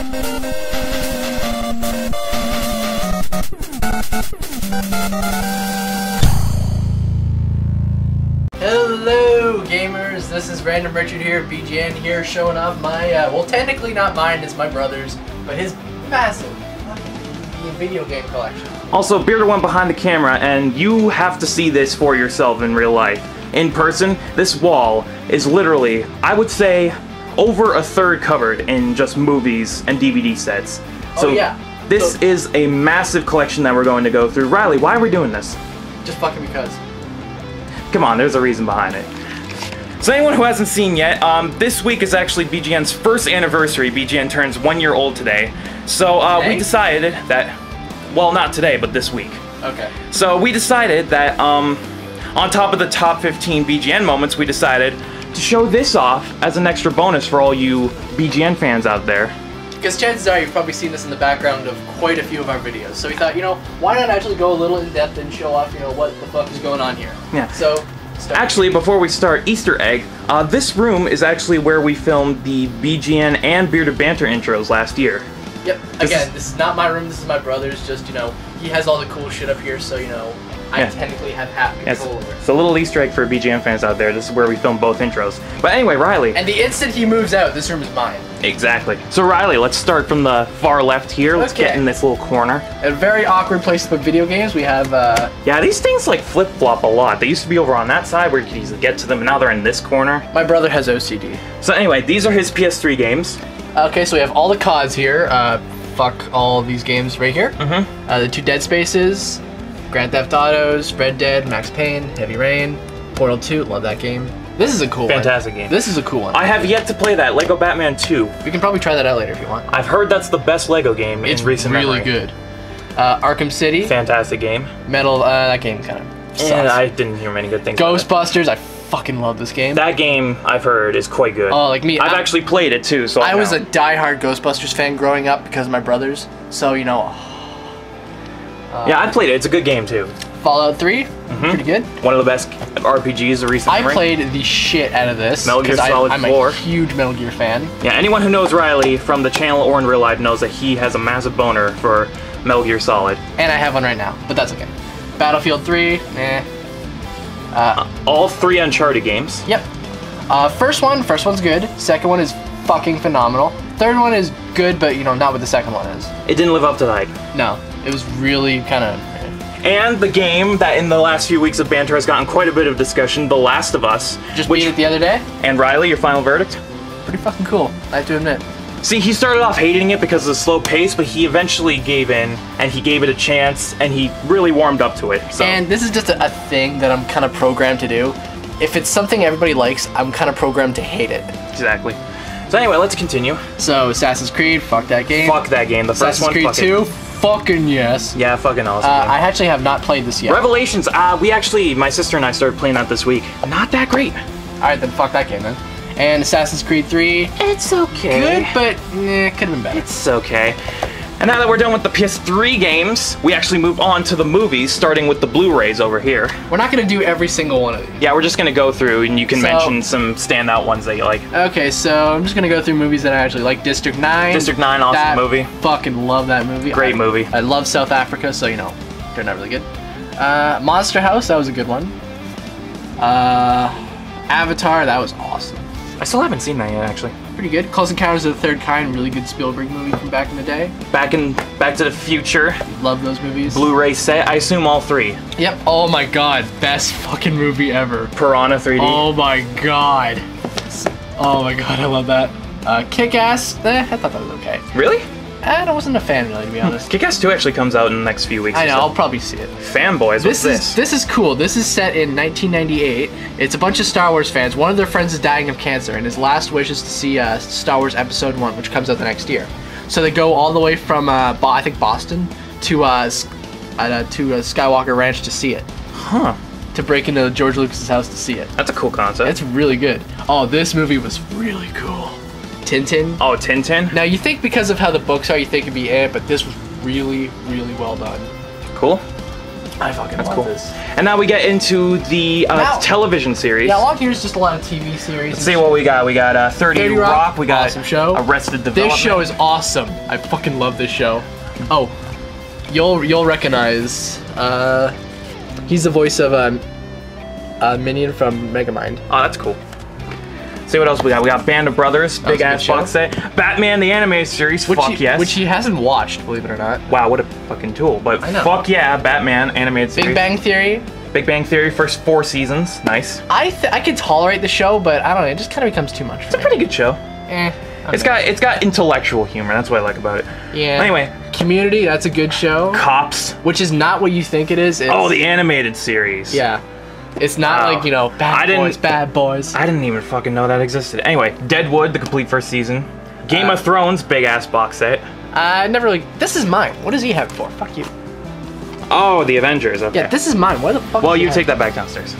Hello, gamers. This is Random Richard here, BGN here, showing off my, uh, well, technically not mine, it's my brother's, but his massive fucking video game collection. Also, Bearder went behind the camera, and you have to see this for yourself in real life. In person, this wall is literally, I would say, over a third covered in just movies and DVD sets. Oh, So yeah. this So- is a massive collection that we're going to go through. Riley, why are we doing this? Just fucking because. Come on, there's a reason behind it. So anyone who hasn't seen yet, um, this week is actually BGN's first anniversary. BGN turns one year old today. So uh, we decided that, well, not today, but this week. Okay. So we decided that, um, on top of the top 15 BGN moments, we decided to show this off as an extra bonus for all you BGN fans out there. Because chances are you've probably seen this in the background of quite a few of our videos. So we thought, you know, why not actually go a little in depth and show off, you know, what the fuck is going on here. Yeah. So, start. Actually, before we start, Easter egg. Uh, this room is actually where we filmed the BGN and Bearded Banter intros last year. Yep. This Again, is- this is not my room. This is my brother's. Just you know, he has all the cool shit up here, so you know, I Yeah. technically have half Yes, control over. it's a little Easter egg for BGN fans out there. This is where we filmed both intros. But anyway, Riley. And the instant he moves out, this room is mine. Exactly. So Riley, let's start from the far left here. Let's get in this little corner. A very awkward place to put video games. We have. uh... Yeah, these things like flip flop a lot. They used to be over on that side where you could easily get to them, and now they're in this corner. My brother has OCD. So anyway, these are his PS3 games. Okay, so we have all the CODs here. Uh, fuck all these games right here. Mm-hmm. Uh, the two Dead Spaces, Grand Theft Autos, Red Dead, Max Payne, Heavy Rain, Portal 2. Love that game. This is a cool Fantastic one. game. This is a cool one. I have yet to play that Lego Batman 2. we can probably try that out later if you want. I've heard that's the best Lego game It's in recent really memory. good. Uh, Arkham City, Fantastic game. Metal. Uh, that game kind of sucks. And I didn't hear many good things. about it. Ghostbusters. I fucking love this game. That game I've heard is quite good. Oh, like me, I've I- actually played it too. So I, I was a die-hard Ghostbusters fan growing up because of my brothers. So you know, yeah, I played it. It's a good game too. Fallout 3, Mm-hmm. pretty good. One of the best RPGs of recent I memory. played the shit out of this. Metal Gear 'cause I- Solid I'm 4. a huge Metal Gear fan. Yeah, anyone who knows Riley from the channel or in real life knows that he has a massive boner for Metal Gear Solid. And I have one right now, but that's okay. Battlefield 3, eh. All three Uncharted games. Yep. Uh, first one, first one's good. Second one is fucking phenomenal. Third one is good, but you know, not what the second one is. It didn't live up to the hype. No, it was really kind of. And the game that in the last few weeks of banter has gotten quite a bit of discussion, The Last of Us. Just which, beat it the other day. and Riley, your final verdict? Pretty fucking cool. I have to admit. See, he started off hating it because of the slow pace, but he eventually gave in and he gave it a chance and he really warmed up to it. So And this is just a, a thing that I'm kind of programmed to do. If it's something everybody likes, I'm kind of programmed to hate it. exactly. So anyway, let's continue. So Assassin's Creed, fuck that game. Fuck that game. The first Assassin's one. Creed it. 2, fucking yes. Yeah, fucking awesome. Uh. I actually have not played this yet. Revelations. Uh, we actually, my sister and I started playing that this week. Not that great. All right, then fuck that game then. And Assassin's Creed 3, It's okay. good, but eh, could have been better. It's okay. And now that we're done with the PS3 games, we actually move on to the movies, starting with the Blu-rays over here. We're not gonna do every single one of these. Yeah, we're just gonna go through, and you can So- mention some standout ones that you like. Okay, so I'm just gonna go through movies that I actually like. District 9. District 9, awesome that movie. Fucking love that movie. Great I- movie. I love South Africa, so you know, they're not really good. Uh, Monster House, that was a good one. Uh, Avatar, that was awesome. I still haven't seen that yet, actually. Pretty good. Close Encounters of the Third Kind, really good Spielberg movie from back in the day. Back in Back to the Future Love those movies. Blu-ray set. I assume all three. Yep. Oh my god, best fucking movie ever. Piranha 3D. Oh my god. Oh my god, I love that. Uh, Kick Ass, eh, I thought that was okay. Really? I wasn't a fan really, to be honest. Kick-Ass 2 actually comes out in the next few weeks. I know, so. I'll probably see it. Fanboys, what's This this? is this is cool. This is set in 1998. It's a bunch of Star Wars fans. One of their friends is dying of cancer, and his last wish is to see uh, Star Wars Episode One, which comes out the next year. So they go all the way from uh, Bo- I think Boston to uh, uh, to uh, Skywalker Ranch to see it, Huh. to break into George Lucas's house to see it. That's a cool concept. It's really good. Oh, this movie was really cool. Tintin. oh, Tintin? Now you think because of how the books are, you think it'd be eh, but this was really, really well done. Cool. I fucking That's love cool. this. And now we get into the uh, Now- television series. Yeah, along here is just a lot of TV series. Let's see what we got. We got uh, 30, 30 Rock. Rock, We got awesome show. Arrested Development. This show is awesome. I fucking love this show. Oh, you'll you'll recognize. Uh, he's the voice of um, uh, Minion from Megamind. Oh, that's cool. See what else we got. We got Band of Brothers, a big ass box set. Batman the animated series. Which fuck he, yes. Which he hasn't watched, believe it or not. wow, what a fucking tool. But I know. fuck yeah, Batman animated series. Big Bang Theory. Big Bang Theory, first four seasons. Nice. I th- I could tolerate the show, but I don't know. It just kind of becomes too much. It's a pretty good show. Eh, It's got it's got intellectual humor. That's what I like about it. yeah. Anyway, Community. That's a good show. Cops. Which is not what you think it is. It's, Oh, the animated series. yeah. It's not Wow. like you know I bad didn't- boys, bad boys. I didn't even fucking know that existed. Anyway, Deadwood, the complete first season. Game Uh, of Thrones, big ass box set. I never really. This is mine. What does he have it for? Fuck you. Oh, the Avengers. Okay. Yeah, this is mine. Why the fuck? well, you have take that back downstairs.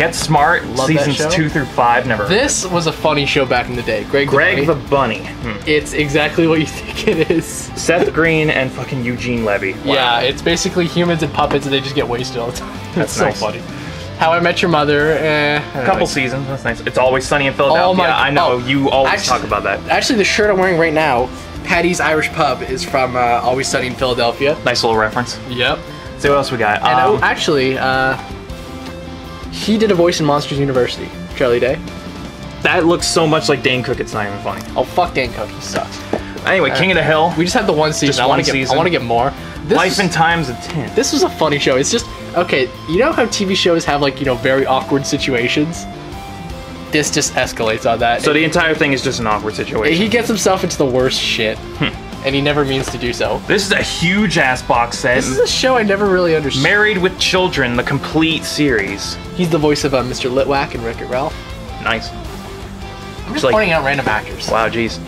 Get Smart, Love that seasons show. two through five. Never. This was a funny show back in the day. Greg. the Greg the Bunny. Hmm. It's exactly what you think it is. Seth Green and fucking Eugene Levy. Wow. Yeah, it's basically humans and puppets, and they just get wasted all the time. That's so nice. funny. How I Met Your Mother. Eh, A couple seasons. That's nice. It's always sunny in Philadelphia. Oh my- I know oh, you always actually- talk about that. Actually, the shirt I'm wearing right now, Patty's Irish Pub, is from uh, Always Sunny in Philadelphia. Nice little reference. Yep. See what else we got. And Um, oh, actually, uh, he did a voice in Monsters University. Charlie Day. that looks so much like Dane Cook. It's not even funny. Oh fuck, Dane Cook, he sucks. Anyway, King of the Hill. We just had the one season. Just I want to get. I want to get more. This Life is- and Times of Tim. This was a funny show. It's just okay. You know how TV shows have like you know very awkward situations. This just escalates on that. So the entire thing is just an awkward situation. he gets himself into the worst shit, Hmm. And he never means to do so. This is a huge ass box set. This is a show I never really understood. Married with Children, the complete series. He's the voice of uh, Mr. Litwak and Wreck-It Ralph. Nice. I'm just like- pointing out random actors. Wow, jeez.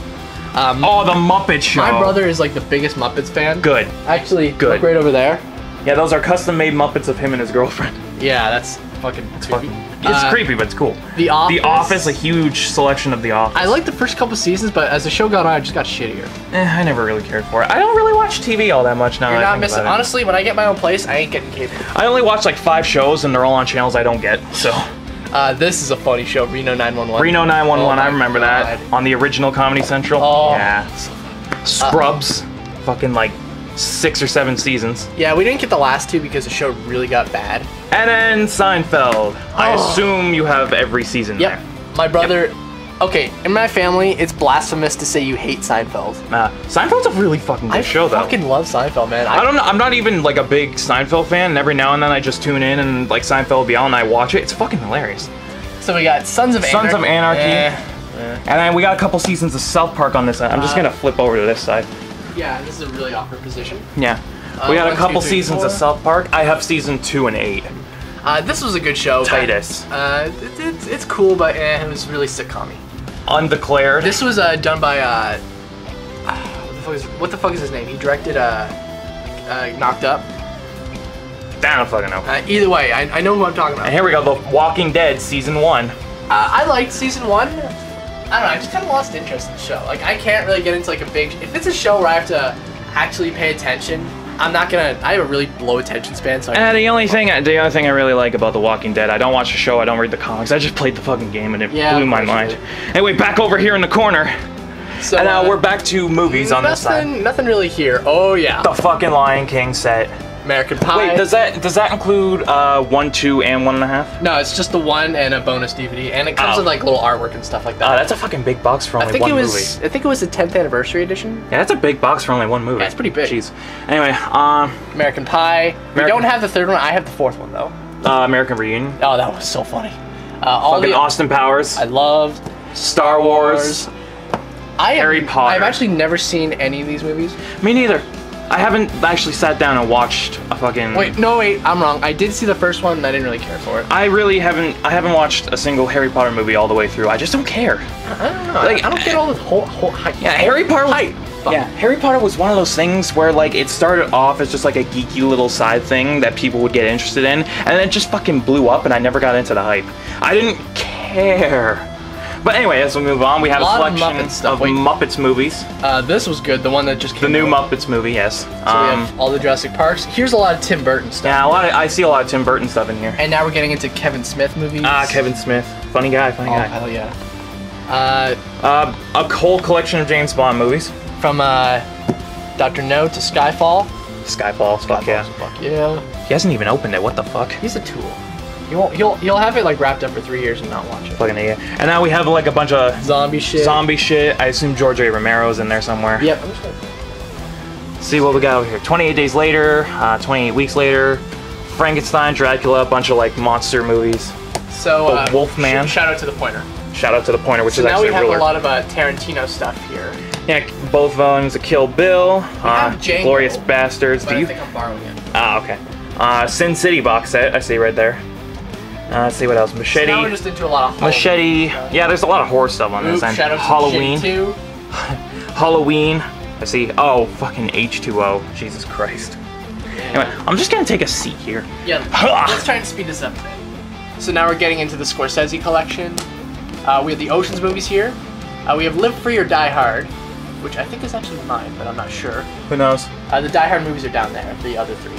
Um, Oh, the Muppet Show. my brother is like the biggest Muppets fan. Good. Actually, Good. look right over there. Yeah, those are custom made Muppets of him and his girlfriend. Yeah, that's fucking. Fucking, it's Uh, creepy, but it's cool. The Office. The Office, a huge selection of The Office. I liked the first couple seasons, but as the show got on, it just got shittier. Eh, I never really cared for it. I don't really watch TV all that much now. You're not missing. Honestly, when I get my own place, I ain't getting cable. I only watch like five shows, and they're all on channels I don't get. So Uh, this is a funny show, Reno 911. Reno 911, Oh I remember that on the original Comedy Central. Oh. Yeah. Scrubs, fucking like six or seven seasons, Yeah, we didn't get the last two because the show really got bad. and then Seinfeld. I Oh. assume you have every season Yep. My brother. Okay, in my family, it's blasphemous to say you hate Seinfeld. there. Uh, Seinfeld's a really fucking good I show, though. I fucking love Seinfeld, man. I don't know. I'm not even like a big Seinfeld fan. And every now and then I just tune in and like Seinfeld will be on and I watch it. It's fucking hilarious. So we got Sons of Anarchy. Sons of Anarchy. Eh, And then we got a couple seasons of South Park on this side. I'm just Uh, gonna flip over to this side. Yeah, this is a really awkward position. Yeah. Uh, we got one, a two, couple three, seasons of. South Park. I have season two and eight. Uh, this was a good show. but, Titus. Uh, it, it's it's cool, but eh, it was really sitcom Undeclared. This was uh, done by uh, what the fuck is what the fuck is his name? He directed uh, uh Knocked Up. I don't fucking know. Uh, either way, I, I know who I'm talking about. And here we go. The Walking Dead season one. Uh, I liked season one. I don't know. I just kind of lost interest in the show. Like I can't really get into like a big. If it's a show where I have to actually pay attention, I'm not gonna. I have a really low attention span, so I. And the only thing, the other thing I really like about The Walking Dead, I don't watch the show, I don't read the comics. I just played the fucking game and it Yeah, blew my mind. Anyway, back over here in the corner. so, And now uh, we're back to movies on this side. Nothing, nothing really here. Oh yeah, The fucking Lion King set. American Pie. Wait, does that does that include uh one, two, and one and a half? No, it's just the one and a bonus DVD, and it comes Oh. with like little artwork and stuff like that. Oh, that's a fucking big box for I only think one it was. movie. I think it was the 10th anniversary edition. Yeah, that's a big box for only one movie. Yeah, it's pretty big. Jeez. Anyway, um, American Pie. We don't have the third one. I have the fourth one though. uh, American Reunion. Oh, that was so funny. Uh, all Fucking the Austin Powers. I loved Star Wars. I have, Harry Potter. I've actually never seen any of these movies. Me neither. I haven't actually sat down and watched a fucking. Wait, no, wait, I'm wrong. I did see the first one, and I didn't really care for it. I really haven't. I haven't watched a single Harry Potter movie all the way through. I just don't care. I don't know. Like- I don't get all the whole, whole hype. Yeah, Harry Potter. Was, hype. yeah, Harry Potter was one of those things where like it started off as just like a geeky little side thing that people would get interested in, and then it just fucking blew up, and I never got into the hype. I didn't care. But anyway, as we move on, we have a, lot of selection Muppet stuff. of Muppets movies. Uh, this was good. The one that just came The new out. Muppets movie, yes. So we Um, have all the Jurassic Parks. Here's a lot of Tim Burton stuff. yeah, a lot of, I see a lot of Tim Burton stuff in here. And now we're getting into Kevin Smith movies. Ah, Kevin Smith, funny guy, funny Oh guy. hell yeah. Uh, Uh, a whole collection of James Bond movies. from uh, Doctor No to Skyfall. Skyfall, fuck yeah. Fuck yeah. He hasn't even opened it. What the fuck? He's a tool. He won't. He'll he'll have it like wrapped up for three years and not watch it. Fucking idiot. And now we have like a bunch of Zombie shit. zombie shit. I assume George A. Romero's in there somewhere. Yep. I'm just gonna- See what we got over here. 28 days later, uh, 28 weeks later, Frankenstein, Dracula, a bunch of like monster movies. So The uh, Wolfman. sh- shout out to the pointer. Shout out to the pointer, which So is now actually now we have ruler. a lot of uh, Tarantino stuff here. Yeah, both volumes of Kill Bill, uh, Django, Glorious Bastards. Do I you? think I'm borrowing it. Ah, okay. Uh, Sin City box set. I see right there. Uh, let's see what else. So Machete. now we're just into a lot of Machete. stuff. Yeah, there's a lot of horror stuff on this. Shout Halloween. Halloween. I see. Oh, fucking H2O. Jesus Christ. Anyway, I'm just gonna take a seat here. Yeah, let's try and speed this up. So now we're getting into the Scorsese collection. Uh, we have the Oceans movies here. Uh, we have Live Free or Die Hard, which I think is actually mine, but I'm not sure. Who knows? Uh, the Die Hard movies are down there, the other three.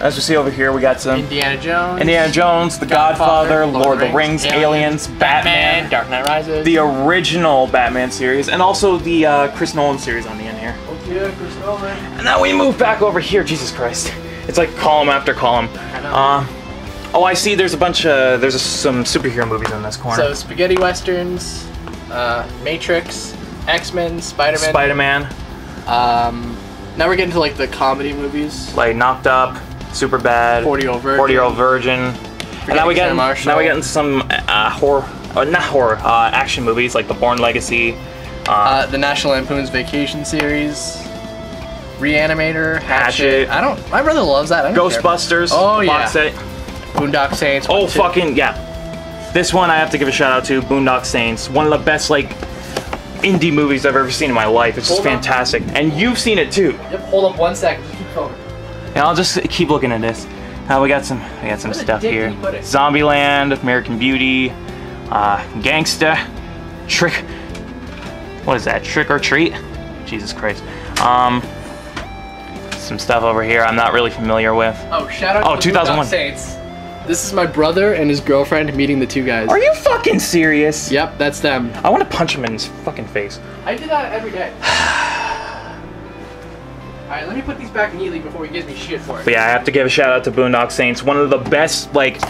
As we see over here, we got some Indiana Jones, Indiana Jones, The Godfather, Lord of the Rings, Aliens, Batman, Dark Knight Rises. the original Batman series, and also the uh, Chris Nolan series on the end here. oh, yeah, Chris Nolan. And now we move back over here. Jesus Christ. It's like column after column. I know. Uh, oh, I see there's a bunch of, there's some superhero movies in this corner. So spaghetti westerns, uh, Matrix, X Men, Spider Man. Spider-Man, Um, now we're getting to like the comedy movies. like Knocked Up, Super Bad, 40 Year Old Virgin. 40 Year Old Virgin. And now we get now we get into some uh, horror, uh, not horror, uh, action movies like The Bourne Legacy. Uh, Uh, the National Lampoon's Vacation series, Reanimator, Hatchet. Hatchet. I don't. My brother loves that. I don't care. Ghostbusters. Oh, box yeah. set. Boondock Saints. Oh two. fucking yeah. This one I have to give a shout out to Boondock Saints. One of the best like indie movies I've ever seen in my life. It's just Hold on. fantastic. And you've seen it too. Yep. Hold up one second. Just keep going. And I'll just keep looking at this. Uh, we got some we got some the stuff here. Zombieland, American Beauty, uh, Gangsta, Trick. What is that? Trick or Treat? Jesus Christ. Um, some stuff over here I'm not really familiar with. Oh, shout out. Oh, to the 2001. Saints. This is my brother and his girlfriend meeting the two guys. Are you fucking serious? Yep, that's them. I want to punch him in his fucking face. I do that every day. Alright, let me put these back neatly before he gives me shit for it. But yeah, I have to give a shout out to Boondock Saints. One of the best, like,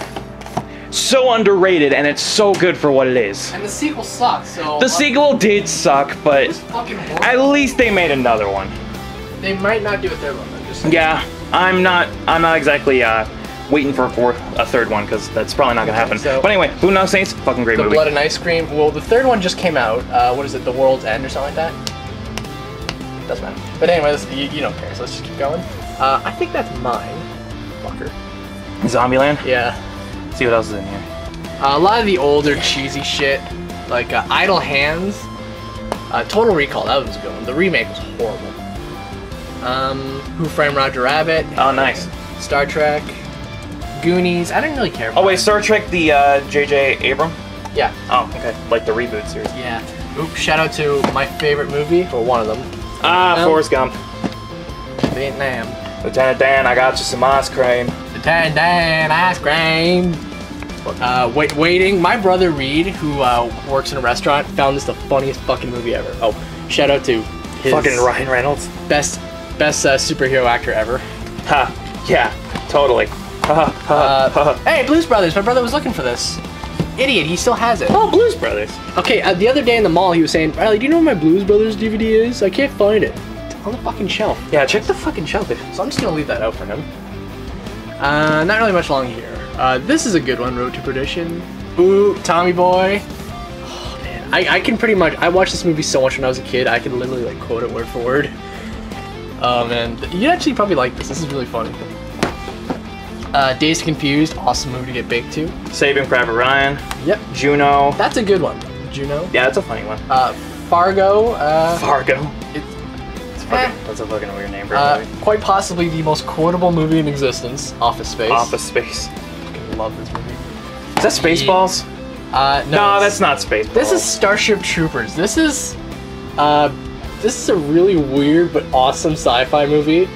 so underrated, and it's so good for what it is. And the sequel sucks, so. The sequel did suck, but was fucking horrible. at least they made another one. They might not do a third one, though. Just Yeah, I'm not. I'm not exactly uh, waiting for a fourth, a third one, because that's probably not gonna happen. So- but anyway, Boondock Saints, fucking great The movie. Blood and Ice Cream. Well, the third one just came out. Uh, what is it? The World's End or something like that? Doesn't matter. But anyways, you, you don't care, so let's just keep going. Uh, I think that's mine. Fucker. Zombieland. Yeah. see what else is in here. Uh, a lot of the older cheesy shit, like uh, Idle Hands, uh, Total Recall. That was a good one. The remake was horrible. Um, Who Framed Roger Rabbit, Oh, nice. Star Trek, Goonies. I didn't really care. About Oh wait, Star Trek, the uh, J.J. Abram. Yeah. Oh, okay, like the reboot series. Yeah. Oop, shout out to my favorite movie, or one of them, Ah, Um, Forrest Gump. Vietnam. Lieutenant Dan, I got you some ice cream. Tan Dan ice cream. Uh, wait, waiting. My brother Reed, who uh, works in a restaurant, found this the funniest fucking movie ever. Oh, shout out to his Fucking Ryan Reynolds. best best uh, superhero actor ever. Ha, yeah, totally. Ha, ha, Uh, ha. hey, Blues Brothers. My brother was looking for this. Idiot, he still has it. Oh, Blues Brothers. Okay, uh, the other day in the mall, he was saying, Riley, do you know where my Blues Brothers DVD is? I can't find it. It's on the fucking shelf. Yeah, check the fucking shelf. So I'm just gonna leave that out for him. Uh, not really much long here. Uh, this is a good one, Road to Perdition. Ooh, Tommy Boy. Oh man, I, I can pretty much. I watched this movie so much when I was a kid. I can literally like quote it word for word. Oh man, you actually probably like this. This is really funny. Uh, Days Confused, awesome movie to get baked to. Saving Private Ryan. Yep, Juno. that's a good one. Juno. Yeah, that's a funny one. Uh, Fargo. Uh, Fargo. it, It's fucking, that's a fucking weird name for a uh, movie. quite possibly the most quotable movie in existence. Office Space. Office Space. Fucking love this movie. Is that Spaceballs? Uh, no, No, that's not Spaceballs. This is Starship Troopers. This is, uh, this is a really weird but awesome sci-fi movie.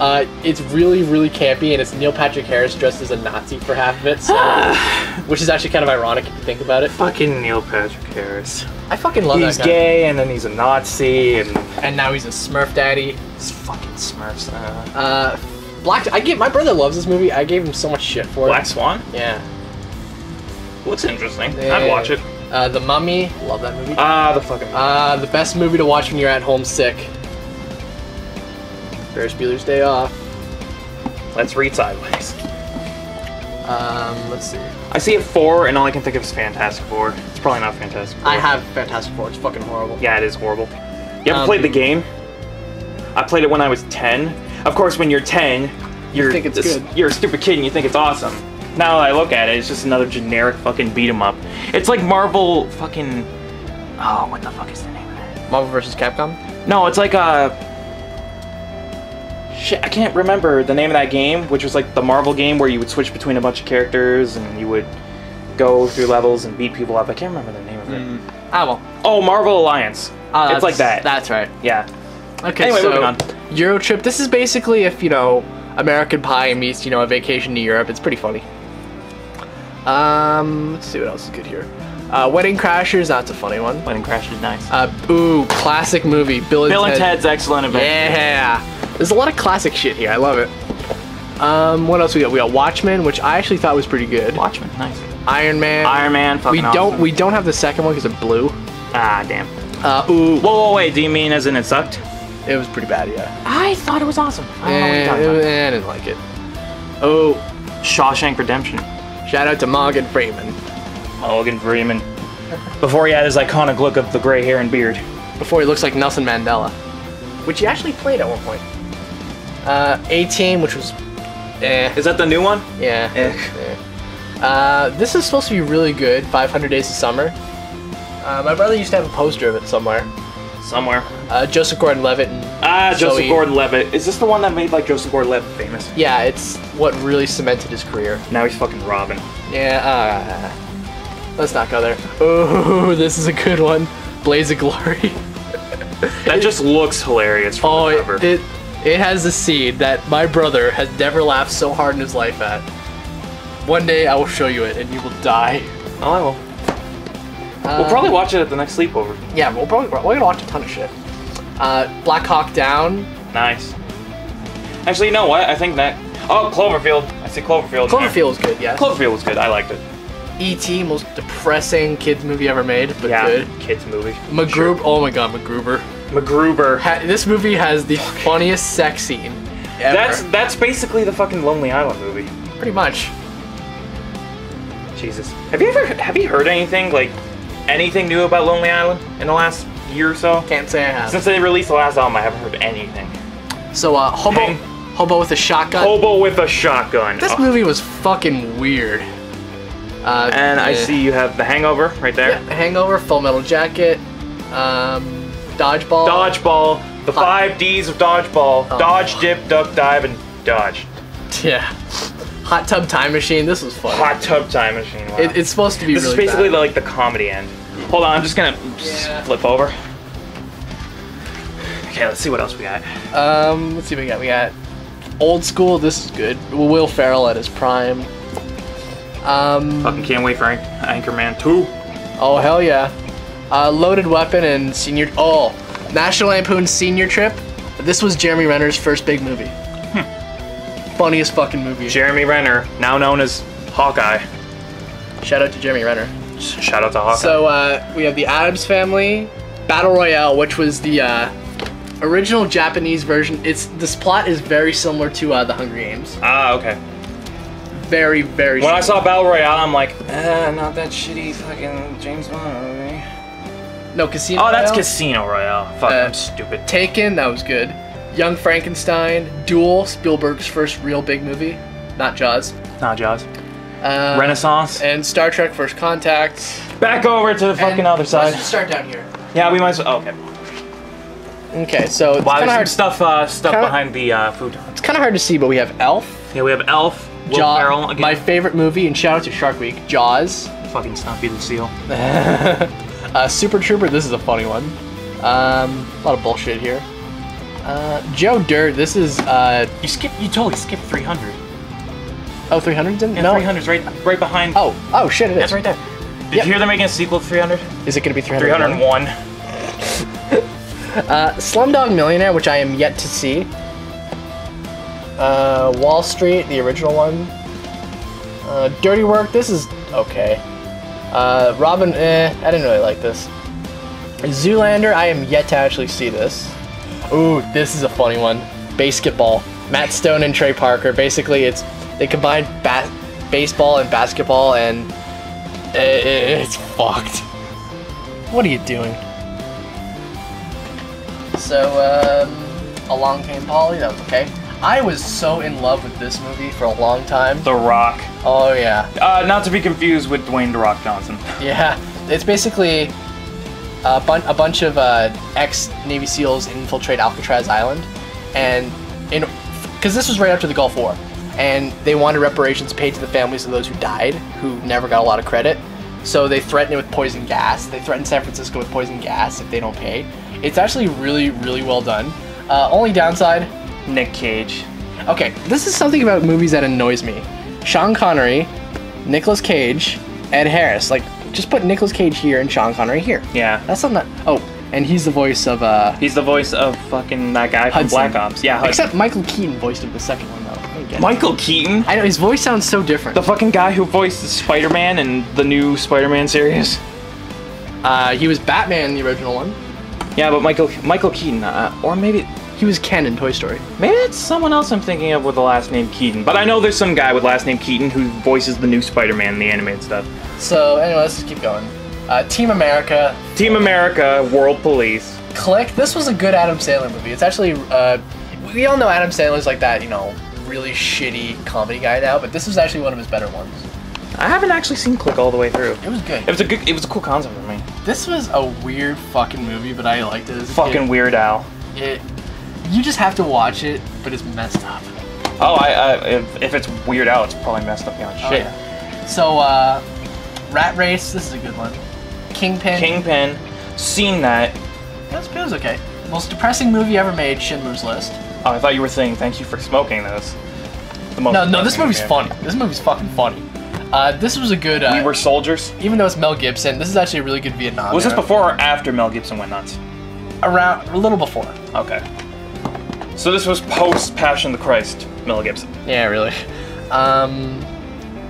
Uh, it's really, really campy, and it's Neil Patrick Harris dressed as a Nazi for half of it, so, which is actually kind of ironic if you think about it. fucking Neil Patrick Harris. I fucking love He's that guy. He's gay, and then he's a Nazi, and And now he's a Smurf daddy. it's fucking Smurfs. Uh, Uh, Black. I get my brother loves this movie. I gave him so much shit for Black it. Black Swan Yeah. looks interesting. I'd watch it. Uh, the Mummy. Love that movie. Ah, the fucking. Uh, the best movie to watch when you're at home sick. Ferris Bueller's Day Off. Let's read sideways. Um, let's see. I see a four, and all I can think of is Fantastic Four. It's probably not Fantastic Four. I have Fantastic Four. It's fucking horrible. Yeah, it is horrible. You ever Um, played the game? I played it when I was 10. Of course, when you're 10, you're think it's s- good. You're a stupid kid and you think it's awesome. Now that I look at it, it's just another generic fucking beat 'em up. It's like Marvel fucking. Oh, what the fuck is the name of that? Marvel vs. Capcom. No, it's like a. Shit, I can't remember the name of that game, which was like the Marvel game where you would switch between a bunch of characters and you would go through levels and beat people up. I can't remember the name of it. Ah well. Oh, Marvel Alliance. Ah, it's like that. That's right. Yeah. Okay. Anyway, so moving on. Euro trip. This is basically if you know American Pie meets you know a vacation to Europe. It's pretty funny. Um, let's see what else is good here. Uh, Wedding Crashers. That's a funny one. Wedding Crashers, nice. Uh, ooh, classic movie. Bill and, Bill and Ted. Ted's Excellent Adventure. Yeah. There's a lot of classic shit here. I love it. Um, what else we got? We got Watchmen, which I actually thought was pretty good. Watchmen, nice. Iron Man. Iron Man, fucking We don't. awesome. We don't have the second one because it blew. Ah, damn. Uh, ooh, Whoa, whoa, wait. Do you mean as in it sucked? it was pretty bad. Yeah. I thought it was awesome. I don't know what Eh, you're eh, I didn't like it. Oh, Shawshank Redemption. shout out to Morgan Freeman. Morgan Freeman. Before he had his iconic look of the gray hair and beard. Before he looks like Nelson Mandela, which he actually played at one point. Uh, A Team, which was, eh, Is that the new one? yeah. Eh. eh. Uh, this is supposed to be really good. 500 Days of Summer. Uh, my brother used to have a poster of it somewhere. Somewhere. Uh, Joseph Gordon-Levitt and Ah, Joseph Zoe- Gordon-Levitt. Is this the one that made like Joseph Gordon-Levitt famous? Yeah, it's what really cemented his career. Now he's fucking Robin. Yeah, uh, let's not go there. Oh, this is a good one. Blaze of Glory. That just looks hilarious from Oh, the it, cover. it it has a scene that my brother has never laughed so hard in his life at. One day I will show you it, and you will die. oh, I will. Uh, We'll probably watch it at the next sleepover. yeah, we'll probably we're gonna watch a ton of shit. Uh, Black Hawk Down. Nice. Actually, you know what? I think that. Oh, Cloverfield. I see Cloverfield. Cloverfield is good, yeah. Cloverfield was good. I liked it. E.T. most depressing kids movie ever made, but Yeah, good. kids movie. MacGruber. Oh my God, MacGruber. MacGruber. Ha- this movie has the funniest sex scene ever. That's that's basically the fucking Lonely Island movie. pretty much. Jesus. Have you ever have you heard anything like anything new about Lonely Island in the last year or so? Can't say I have. Since they released the last album, I haven't heard anything. So, uh, Hobo, Hang- Hobo with a shotgun. Hobo with a shotgun. This Oh. movie was fucking weird. Uh, And I see you have The Hangover right there. Yeah, Hangover, Full Metal Jacket, um, Dodgeball. Dodgeball. The five D's of dodgeball. Oh. Dodge, dip, duck, dive, and dodge. Yeah. Hot Tub Time Machine. This was fun. Hot tub time machine. Wow. It, it's supposed to be this really is basically bad. like the comedy end. Hold on, I'm just gonna Yeah. flip over. Okay, let's see what else we got. Um, let's see what we got. We got Old School. This is good. Will Ferrell at his prime. Um, Fucking can't wait for Anch- Anchorman 2. oh hell yeah. Uh, Loaded Weapon and Senior. Oh, National Lampoon's Senior Trip. This was Jeremy Renner's first big movie. Funniest fucking movie. Jeremy Renner, now known as Hawkeye. Shout out to Jeremy Renner. Shout out to Hawkeye. So uh, we have the Addams Family Battle Royale, which was the uh, original Japanese version. It's this plot is very similar to uh, the Hunger Games. ah, okay. Very, very. When I saw Battle Royale, I'm like, uh, not that shitty fucking James Bond movie. no Casino. Oh, that's Royale. Casino Royale. Fuck, Uh, I'm stupid. Taken. That was good. Young Frankenstein, Duel, Spielberg's first real big movie, not Jaws. Not Jaws. Uh, Renaissance. and Star Trek: First Contact. Back over to the fucking And other side. Let's just start down here. Yeah, we might as well. Okay. Okay, so it's Wow, kind of hard. stuff, uh, stuff kinda- behind the uh, futon. It's kind of hard to see, but we have Elf, Yeah, we have Elf, Will Ferrell again. my favorite movie, and shout out to Shark Week, Jaws, fucking Stumpy the Seal. uh, Super Trooper, this is a funny one. Um, a lot of bullshit here. Uh, Joe Dirt, this is, uh, You skip. You totally skipped 300. oh, 300's in? Yeah, no. 300's right, right behind. Oh, oh shit, it is. That's right there. Did Yep. you hear they're making a sequel to 300? Is it gonna be 300? 301. Uh, Slumdog Millionaire, which I am yet to see. Uh, Wall Street, the original one. Uh, Dirty Work, this is okay. Uh, Robin, eh, I didn't really like this. Zoolander, I am yet to actually see this. Ooh, this is a funny one. BASEketball. Matt Stone and Trey Parker. Basically, it's they combine ba- baseball and basketball, and i- i- it's fucked. What are you doing? So, um, Along Came Polly, that was okay. I was so in love with this movie for a long time. The Rock. Oh yeah, Uh, not to be confused with Dwayne The Rock Johnson. yeah. It's basically a, bun- a bunch of uh, ex Navy SEALs infiltrate Alcatraz Island, and in because this was right after the Gulf War, and they wanted reparations paid to the families of those who died, who never got a lot of credit. So they threatened it with poison gas. They threatened San Francisco with poison gas if they don't pay. It's actually really, really well done. Uh, only downside, Nick Cage. Okay, this is something about movies that annoys me. Sean Connery, Nicolas Cage, Ed Harris. Like, just put Nicolas Cage here and Sean Connery here. Yeah. That's not that. Oh, and he's the voice of uh. He's the voice of fucking that guy from Black Ops. Yeah, Hudson. Except Michael Keaton voiced him the second one though. Michael Keaton. I know his voice sounds so different. The fucking guy who voiced Spider-Man in the new Spider-Man series. Uh, he was Batman in the original one. Yeah, but Michael Michael Keaton, uh, or maybe He was Ken in Toy Story. maybe it's someone else I'm thinking of with the last name Keaton. But I know there's some guy with last name Keaton who voices the new Spider-Man, in the animated stuff. So anyway, let's just keep going. Uh, Team America, Team America, World Police. Click. This was a good Adam Sandler movie. It's actually, uh, we all know Adam Sandler's like that, you know, really shitty comedy guy now, but this was actually one of his better ones. I haven't actually seen Click all the way through. It was good. It was a good. It was a cool concept for me. This was a weird fucking movie, but I liked it as a Fucking kid. Weird Al. It, you just have to watch it, but it's messed up. Oh, I, I if, if it's Weird Al, it's probably messed up beyond Oh, shit. yeah. So, uh, Rat Race. This is a good one. Kingpin. Kingpin, seen that. Was, it was okay. Most depressing movie ever made. Schindler's List. Oh, I thought you were saying thank you for smoking those. The most No, no, this movie's movie. funny. This movie's fucking funny. Uh, this was a good. Uh, We were soldiers. even though it's Mel Gibson, this is actually a really good Vietnam. Was this before or after Mel Gibson went nuts? Around a little before. Okay. So this was post Passion of the Christ, Mel Gibson. Yeah, really. Um,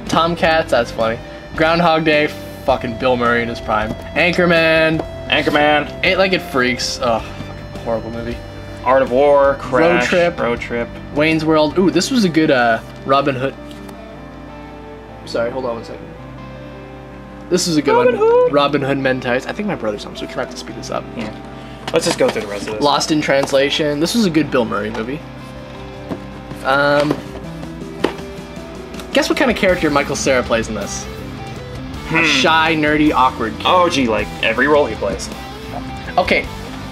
Tomcats, that's funny. Groundhog Day, fucking Bill Murray in his prime. Anchorman, Anchorman, Eight Legged Freaks, ugh, fucking horrible movie. Art of War, Crash, Road Trip. Road Trip. Wayne's World, ooh, this was a good uh, Robin Hood. Sorry, hold on one second. This is a good Robin one. Hood. Robin Hood Men Ties. I think my brother's home, so we can have to speed this up. Yeah. Let's just go through the rest of this. Lost in Translation. This was a good Bill Murray movie. Um, guess what kind of character Michael Cera plays in this? A shy, nerdy, awkward. kid. Oh, gee, like every role he plays. Okay,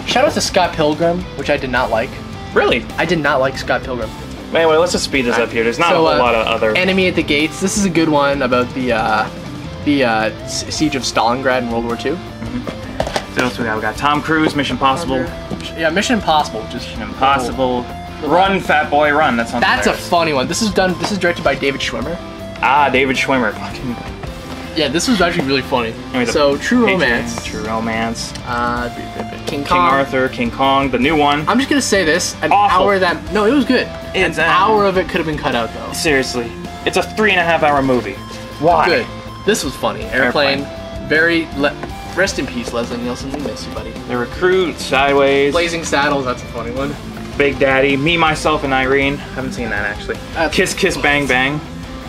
shout out to Scott Pilgrim, which I did not like. Really? I did not like Scott Pilgrim. Anyway, let's just speed this up here. There's not So, a whole uh, lot of other. Enemy at the Gates. This is a good one about the uh, the uh, siege of Stalingrad in World War II. So else we got? We got Tom Cruise, Mission Impossible. Yeah, Mission Impossible, Just is Mission Impossible. Run, Fat Boy, Run. That's not. That's a funny one. This is done. This is directed by David Schwimmer. Ah, David Schwimmer. Fucking. Yeah, this was actually really funny. the So, True Romance, True Romance. uh, b- b- King King Arthur, King Kong, the new one. I'm just gonna say this: an Awful. hour of that. No, it was good. It's, an um, hour of it could have been cut out though. Seriously, it's a three and a half hour movie. Why? Good. This was funny. Airplane. Airplane. Very. Rest in peace, Leslie Nielsen. We miss you, buddy. The Recruit, Sideways, Blazing Saddles. That's a funny one. Big Daddy, Me, Myself, and Irene. Haven't seen that actually. That's- Kiss, Kiss, Bang, Bang.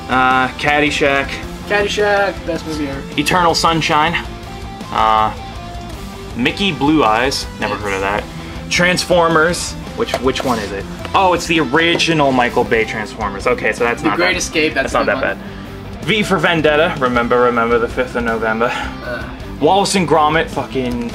Uh, Caddyshack, Caddyshack. Best movie ever. Eternal Sunshine. Uh, Mickey Blue Eyes. Never heard of that. Transformers. Which which one is it? Oh, it's the original Michael Bay Transformers. Okay, so that's The not Great that, Escape. That's, That's not that good bad. V for Vendetta. Remember, remember the fifth of November. Uh, Wallace and Gromit. Fucking.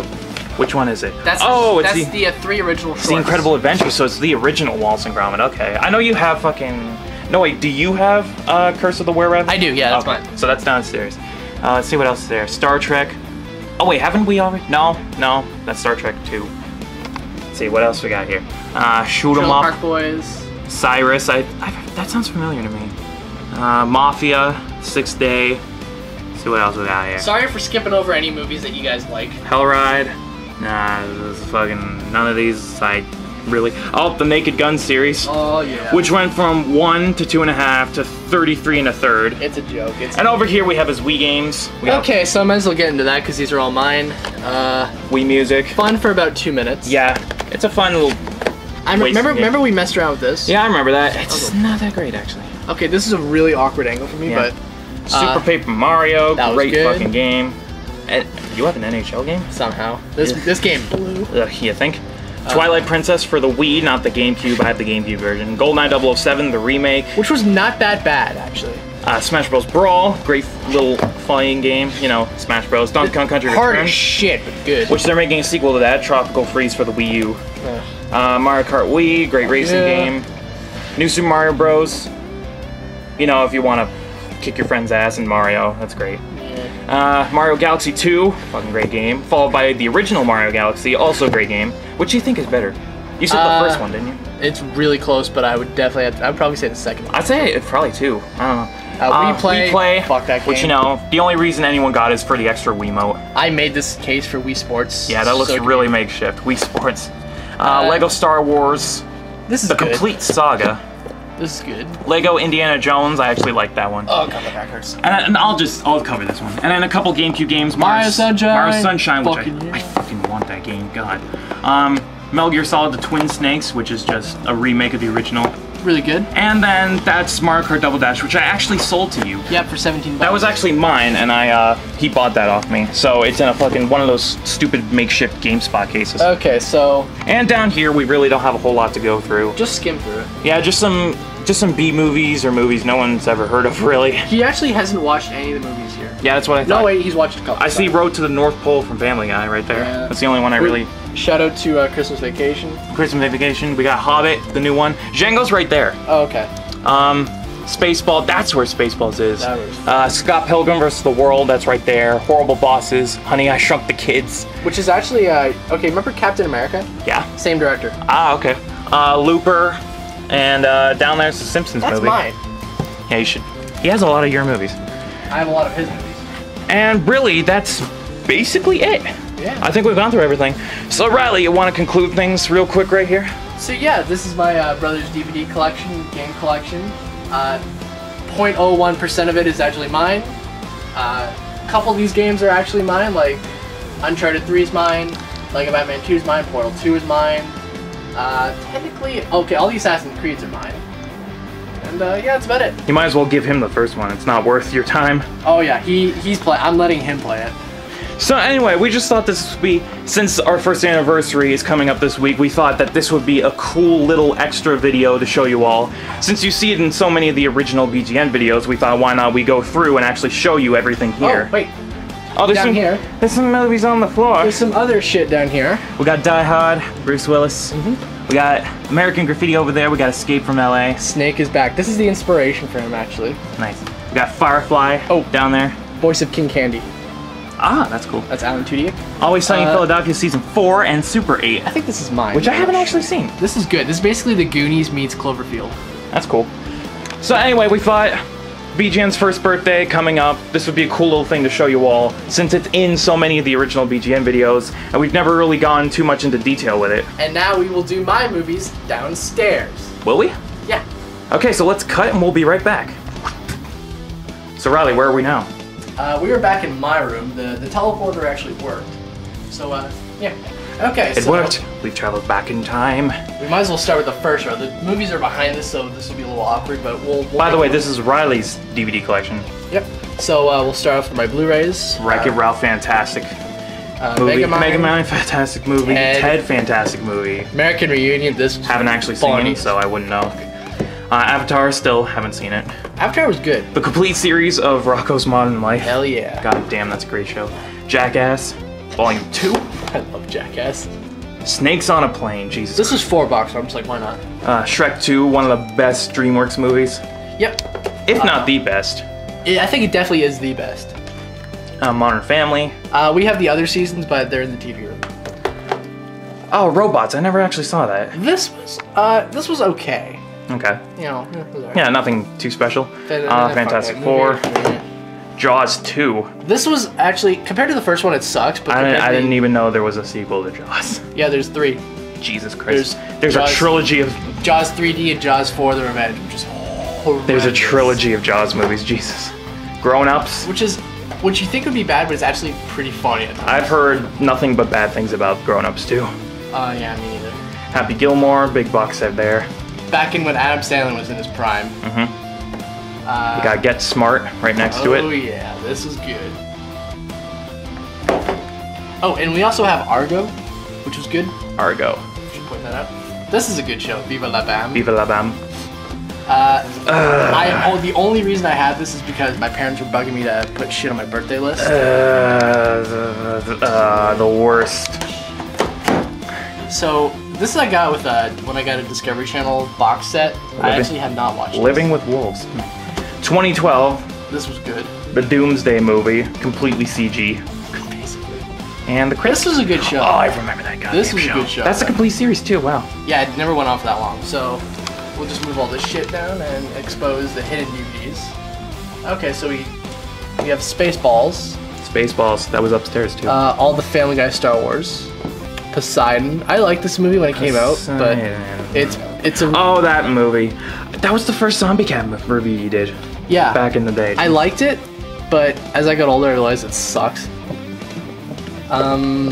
Which one is it? that's oh, it's that's the, the, uh, three original. it's the Incredible Adventure. So it's the original Wallace and Gromit. Okay, I know you have fucking. No wait, do you have uh, Curse of the Were? I do, yeah, that's okay. mine. So that's downstairs. Uh, let's see what else is there. Star Trek. Oh wait, haven't we already? No, no, that's Star Trek 2. Let's see what else we got here. Uh, shoot 'em up. Park Boys. Cyrus. I, I that sounds familiar to me. Uh, Mafia. Sixth Day. See what else we got here. Sorry for skipping over any movies that you guys like. Hellride. Nah, this is fucking none of these. I really. Oh, the Naked Gun series, Oh yeah. which went from one to two and a half to thirty-three and a third. It's a joke. It's And over here we have his Wii games. We okay. So I might as well get into that because these are all mine. Uh, Wii Music. fun for about two minutes. Yeah, it's a fun little. I remember. game. Remember we messed around with this. Yeah, I remember that. It's not that great actually. Okay, this is a really awkward angle for me, Yeah. but Super Uh, Paper Mario, great fucking game. And you have an NHL game? somehow this Yeah. this game blew. Ugh, you think? Twilight Princess for the Wii, not the GameCube. I have the GameCube version. GoldenEye 007, the remake. which was not that bad actually. Uh, Smash Bros. Brawl, great little fighting game. You know, Smash Bros. Donkey Kong Country Hard Returns, as shit, but good. which they're making a sequel to that, Tropical Freeze for the Wii U. Uh, Uh, Mario Kart Wii, great racing Yeah. game. New Super Mario Bros. You know, if you want to kick your friend's ass in Mario, that's great. Uh, Mario Galaxy 2, fucking great game. Followed by the original Mario Galaxy, also a great game. Which do you think is better? You said Uh, the first one, didn't you? it's really close, but I would definitely have to, I would probably say the second one. I'd say it's probably two. I don't know. Uh, Wii Play, Wii Play, fuck that game. which you know, the only reason anyone got is for the extra Wiimote. I made this case for Wii Sports. Yeah, that looks so really makeshift. Wii Sports. Uh, Uh, Lego Star Wars, This is the good. complete saga. This is good. Lego Indiana Jones, I actually like that one. Oh god, the back hurts. And, and I'll just I'll cover this one. And then a couple GameCube games. Mario Mars- Sunshine. Mario Sunshine, which Fucking I, yeah. I fucking want that game. God. Um, Metal Gear Solid: The Twin Snakes, which is just a remake of the original. Really good. And then that's Mario Kart Double Dash, which I actually sold to you. Yeah, for 17 bucks. That was actually mine, and I uh, he bought that off me. So it's in a fucking one of those stupid makeshift GameStop cases. Okay, so and down here, we really don't have a whole lot to go through. just skim through it. Yeah, just some just some B movies or movies no one's ever heard of, really. He actually hasn't watched any of the movies here. Yeah, that's what I thought. No, wait, he's watched a couple. I see. Road to the North Pole from Family Guy right there. Yeah. That's the only one I really. Shout out to uh, Christmas Vacation. Christmas Vacation. We got Hobbit, the new one. Django's right there. Oh, okay. Um, Spaceball. That's where Spaceballs is. Uh, Scott Pilgrim vs. the World. That's right there. Horrible Bosses. Honey, I Shrunk the Kids. Which is actually uh, okay. Remember Captain America? Yeah. Same director. Ah, okay. Uh, Looper, and uh, down there's the Simpsons That's movie. mine. Yeah, you should. He has a lot of your movies. I have a lot of his movies. And really, that's basically it. Yeah. I think we've gone through everything. So Riley, you want to conclude things real quick right here? So yeah, this is my uh, brother's DVD collection, game collection. Uh, 0.01% of it is actually mine. Uh, a couple of these games are actually mine, like Uncharted 3 is mine, Lego Batman 2 is mine, Portal 2 is mine. Uh, technically, okay, all the Assassin's Creeds are mine. And uh, yeah, that's about it. You might as well give him the first one. It's not worth your time. Oh yeah, he he's play. I'm letting him play it. So anyway, we just thought this would be, since our first anniversary is coming up this week, we thought that this would be a cool little extra video to show you all. Since you see it in so many of the original BGN videos, we thought why not we go through and actually show you everything here. Oh wait, Oh, there's down some, here. There's some movies on the floor. there's some other shit down here. We got Die Hard, Bruce Willis. Mm-hmm. We got American Graffiti over there. We got Escape from LA. Snake is back. This is the inspiration for him actually. Nice. We got Firefly Oh. down there. Voice of King Candy. Ah, that's cool. That's Alan Tudyk. Always Sunny in Uh, Philadelphia season 4 and Super 8, I think this is mine. which I haven't actually seen. This is good. This is basically the Goonies meets Cloverfield. That's cool. So anyway, we thought BGN's first birthday coming up. This would be a cool little thing to show you all, since it's in so many of the original BGN videos, and we've never really gone too much into detail with it. And now we will do my movies downstairs. Will we? Yeah. Okay, so let's cut and we'll be right back. So Riley, where are we now? Uh, we were back in my room. The the teleporter actually worked. So uh, yeah. Okay. It so worked. We've traveled back in time. We might as well start with the first row. The movies are behind this, so this will be a little awkward. But we'll. we'll By the way, this is Riley's DVD collection. Yep. So uh, we'll start off with my Blu-rays. Wreck-It uh, Ralph, fantastic uh, movie. Megamind, fantastic movie. Ted. Ted, fantastic movie. American Reunion. This Haven't actually seen Funny. it, so I wouldn't know. Uh, Avatar, still haven't seen it. Avatar was good. The complete series of Rocko's Modern Life. Hell yeah. God damn, that's a great show. Jackass, Volume 2. I love Jackass. Snakes on a Plane, Jesus. This is four bucks. I'm just like, why not? Uh, Shrek 2, one of the best DreamWorks movies. Yep. If Uh, not the best. I think it definitely is the best. Uh, Modern Family. Uh, we have the other seasons, but they're in the TV room. Oh, Robots. I never actually saw that. This was uh, this was okay. Okay. You know, alright. Yeah, nothing too special. Then- Uh, then Fantastic Four. movie. Jaws 2. This was actually compared to the first one, it sucks. But I didn't, I didn't even know there was a sequel to Jaws. Yeah, there's three. Jesus Christ. There's There's, Jaws- a trilogy of Jaws 3D and Jaws 4: The Revenge, which is horrendous. there's a trilogy of Jaws movies. Jesus. Grown ups. which is which you think would be bad, but it's actually pretty funny. At. I've heard nothing but bad things about Grown Ups too. Uh, yeah, me neither. Happy Gilmore, big box set there. Back in when Adam Sandler was in his prime. Mhm. Uh, You got Get Smart right next to it. oh yeah, this is good. Oh, and we also have Argo, which was good. Argo. Should point that out. This is a good show. Viva la Bam. Viva la Bam. Uh, I oh, the only reason I have this is because my parents were bugging me to put shit on my birthday list. Uh, the, uh, the worst. So this I got with uh, when I got a Discovery Channel box set. I actually have not watched. this. Living with Wolves. 2012, This was good. the Doomsday movie, completely CG. Basically. And the Chris. This was a good show. Oh, I remember that guy. This was a good show. That's a complete series too. Wow. Yeah, it never went on for that long. So we'll just move all this shit down and expose the hidden DVDs. Okay, so we we have Spaceballs, Spaceballs. That was upstairs too. uh, all the Family Guy Star Wars, Poseidon. I liked this movie when it came out, but Poseidon. it's it's a oh, that movie. That was the first Zombie Cat movie you did yeah. back in the day. I liked it, but as I got older, I realized it sucks. Um,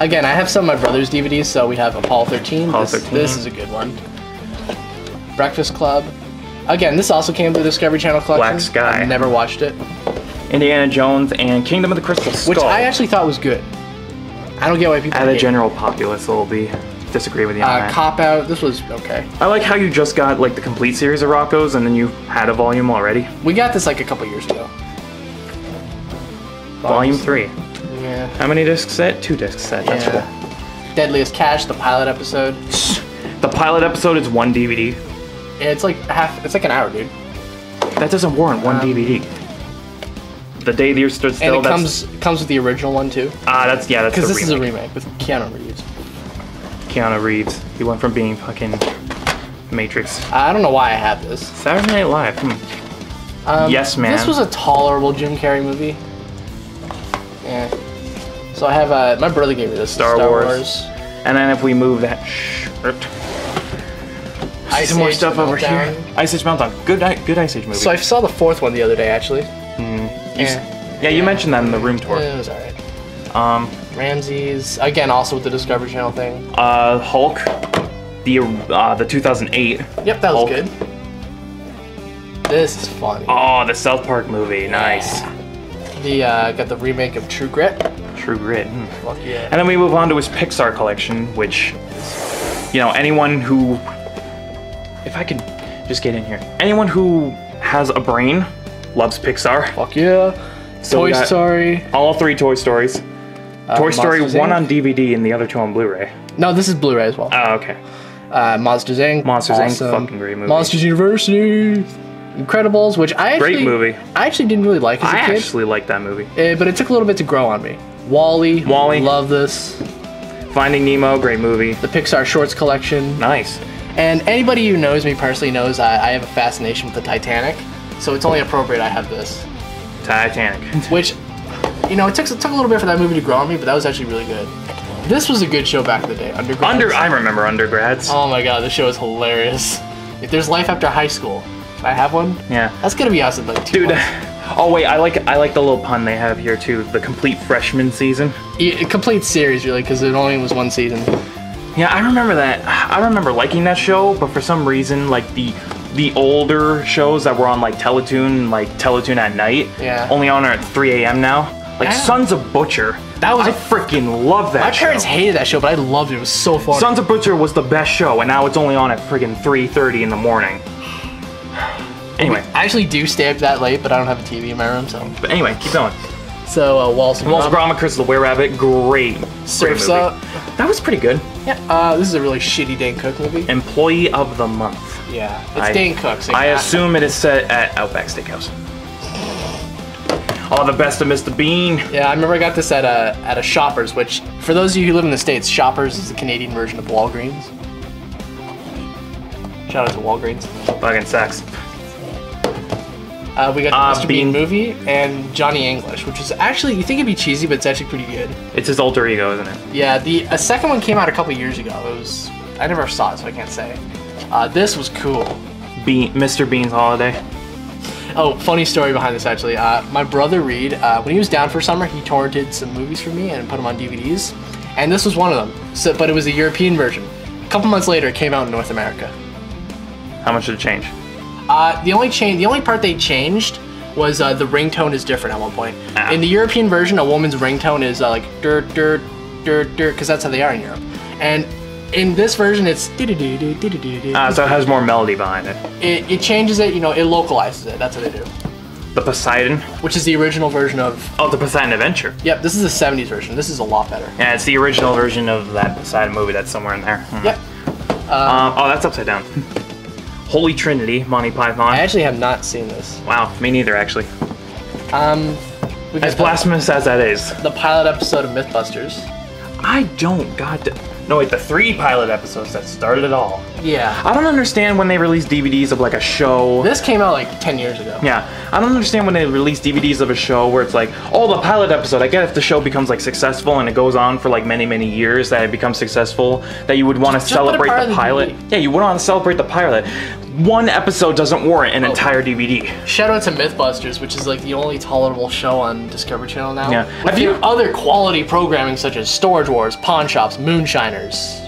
again, I have some of my brother's DVDs, so we have Apollo 13. Apollo this, 13. this is a good one. Breakfast Club. Again, this also came to the Discovery Channel collection. Black Sky. I've never watched it, Indiana Jones and Kingdom of the Crystal Skull. which I actually thought was good. I don't get why people At a general populace will be disagree with you on Uh, that. Cop Out. This was okay. I like how you just got like the complete series of Rocko's and then you had a volume already. We got this like a couple years ago. Volume three. Yeah. How many discs set? Two discs set. That's yeah. Deadliest Catch, the pilot episode. The pilot episode is one DVD. Yeah, it's like half. It's like an hour, dude. That doesn't warrant one Um, DVD. The day the earth stood still. And it comes comes with the original one too. ah, that's yeah, that's Because this remake. is a remake with Keanu Reeves. Keanu Reeves. He went from being fucking Matrix. I don't know why I have this. Saturday Night Live. Hmm. Um, Yes, man. This was a tolerable Jim Carrey movie. Yeah. So I have uh, my brother gave me this Star Wars. And then if we move that shirt. Ice Some more Age stuff over Meltdown. here. Ice Age Meltdown. Good, good Ice Age movie. So I saw the fourth one the other day actually. You Yeah. yeah, you mentioned that in the room tour. It was alright. Um, Ramses again, also with the Discovery Channel thing. uh, Hulk, the uh, the 2008. Yep, that was good. This is funny. Oh, the South Park movie. Nice. The uh, got the remake of True Grit. True Grit. hmm. Fuck yeah. And then we move on to his Pixar collection, which, you know, anyone who, if I could just get in here, anyone who has a brain loves Pixar. Fuck yeah. So Toy Story. All three Toy Stories. Uh, Toy Story Monsters, one Inc. on DVD and the other two on Blu-ray. No, this is Blu-ray as well. Oh, okay. Uh, Monsters Inc. Monsters, Inc., awesome. fucking great movie. Monsters University. Incredibles, which I actually, Great movie. I actually didn't really like as a I kid, I actually liked that movie. eh, but it took a little bit to grow on me. Wally. Wall-E. Love this. Finding Nemo, great movie. The Pixar Shorts collection. Nice. And anybody who knows me personally knows I, I have a fascination with the Titanic. So it's only appropriate I have this. Titanic. Which, you know, it took, it took a little bit for that movie to grow on me, but that was actually really good. This was a good show back in the day. Undergrads. Under, I remember undergrads. Oh my god, this show is hilarious. If there's life after high school, I have one. Yeah. That's gonna be awesome, like Dude. Oh wait, I like I like the little pun they have here too. The complete freshman season. A complete series, really, because it only was one season. Yeah, I remember that. I remember liking that show, but for some reason, like the the older shows that were on like Teletoon, like Teletoon at night, Yeah. only on at 3 a.m. now. Like Yeah. Sons of Butcher. That was I freaking love that. My parents hated that show, but I loved it. It was so fun. Sons of Butcher was the best show, and now it's only on at friggin' 3:30 in the morning. Anyway, I actually do stay up that late, but I don't have a TV in my room, so. but anyway, keep going. So, uh, Wallace and Walter Gromit, Curse of the Were Rabbit, great. Surf's great. Up. That was pretty good. Yeah. Uh, this is a really shitty Dane Cook movie. Employee of the Month. Yeah. It's I- Dane Cook. so I assume it is set at Outback Steakhouse. Oh, the best of Mr. Bean. Yeah, I remember I got this at a at a Shoppers, which for those of you who live in the states, Shoppers is the Canadian version of Walgreens. Shout out to Walgreens. Fucking sex. Uh, we got the Uh, Mr. Bean Bean. movie and Johnny English, which is actually you think it'd be cheesy, but it's actually pretty good. It's his alter ego, isn't it? Yeah, the a second one came out a couple years ago. It was I never saw it, so I can't say. Uh, this was cool. Bean, Mr. Bean's holiday. Oh, funny story behind this actually. Uh, my brother Reed, uh, when he was down for summer, he torrented some movies for me and put them on DVDs, and this was one of them. So, but it was a European version. A couple months later, it came out in North America. How much did it change? Uh, the only change, the only part they changed was uh, the ringtone is different at one point. Ah. In the European version, a woman's ringtone is uh, like dirt, dirt, dirt, dirt, because that's how they are in Europe. And in this version, it's. Ah, so it has more melody behind it. it, it changes it, you know, it localizes it. That's what they do. The Poseidon. Which is the original version of. Oh, the Poseidon Adventure. Yep, this is the 70s version. This is a lot better. Yeah, it's the original version of that Poseidon movie that's somewhere in there. Mhm. Yep. Um, oh, that's upside down. Holy Trinity, Monty Python. I actually have not seen this. wow, me neither, actually. Um, As blasphemous as that is. the, the pilot episode of Mythbusters. I don't, god No, wait, the three pilot episodes that started it all. Yeah. I don't understand when they release DVDs of like a show. This came out like 10 years ago. Yeah, I don't understand when they release DVDs of a show where it's like, oh, the pilot episode. I get if the show becomes like successful and it goes on for like many, many years that it becomes successful, that you would want to Just- just put a celebrate the of the pilot. Yeah, you would want to celebrate the pilot. One episode doesn't warrant an Oh. entire DVD. Shout out to Mythbusters, which is like the only tolerable show on Discovery Channel now. Yeah. With Have you- other quality programming such as Storage Wars, Pawn Shops, Moonshiners.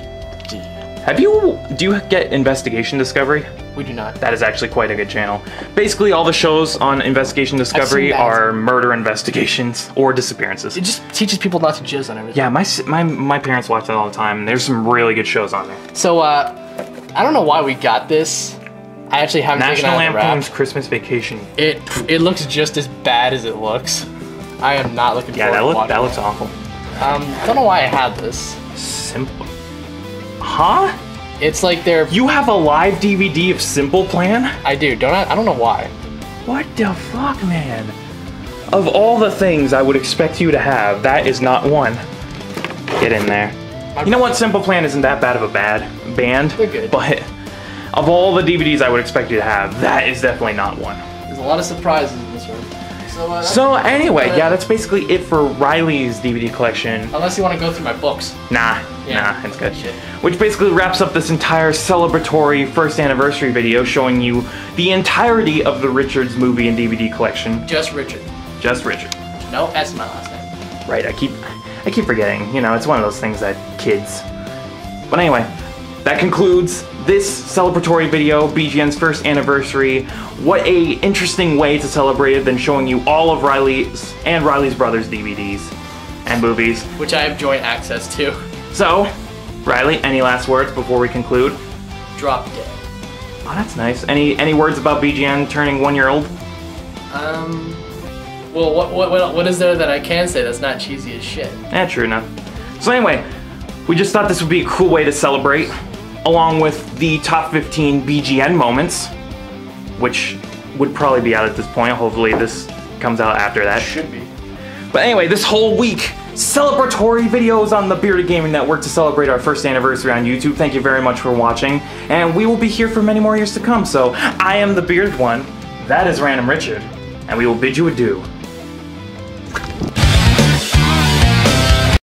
Have you? Do you get Investigation Discovery? We do not. That is actually quite a good channel. Basically, all the shows on Investigation Discovery are murder investigations or disappearances. It just teaches people not to jizz on everything. Yeah, my my my parents watch that all the time. There's some really good shows on there. So, uh, I don't know why we got this. I actually haven't National taken it out of the Lampoon's. Christmas Vacation. It it looks just as bad as it looks. I am not looking Yeah, forward that to look watching that it. looks awful. Um, don't know why I had this. Simple. Huh? It's like they're. You have a live DVD of Simple Plan? I do. Don't I? I don't know why. What the fuck, man? Of all the things I would expect you to have, that is not one. Get in there. You know what? Simple Plan isn't that bad of a bad band. They're good. But of all the DVDs I would expect you to have, that is definitely not one. There's a lot of surprises in this room. So, uh, So anyway, yeah, that's basically it for Riley's DVD collection. Unless you want to go through my books. Nah, Yeah. nah, it's good. Shit. Which basically wraps up this entire celebratory first anniversary video showing you the entirety of the Richards movie and DVD collection. Just Richard. Just Richard. No, that's my last name. Right, I keep I keep forgetting. You know, it's one of those things that kids. But anyway, that concludes this celebratory video, BGN's first anniversary. What a interesting way to celebrate it than showing you all of Riley's and Riley's brothers DVDs and movies. Which I have joint access to. So, Riley, any last words before we conclude? Drop dead. Oh, that's nice. Any any words about BGN turning one year old? Um. Well, what, what what what is there that I can say that's not cheesy as shit? Yeah, true enough. So anyway, we just thought this would be a cool way to celebrate, along with the top 15 BGN moments, which would probably be out at this point. Hopefully this comes out after that. Should be. But anyway, this whole week, celebratory videos on the Bearded Gaming Network to celebrate our first anniversary on YouTube. Thank you very much for watching, and we will be here for many more years to come. So I am the Bearded One, that is Random Richard, and we will bid you adieu.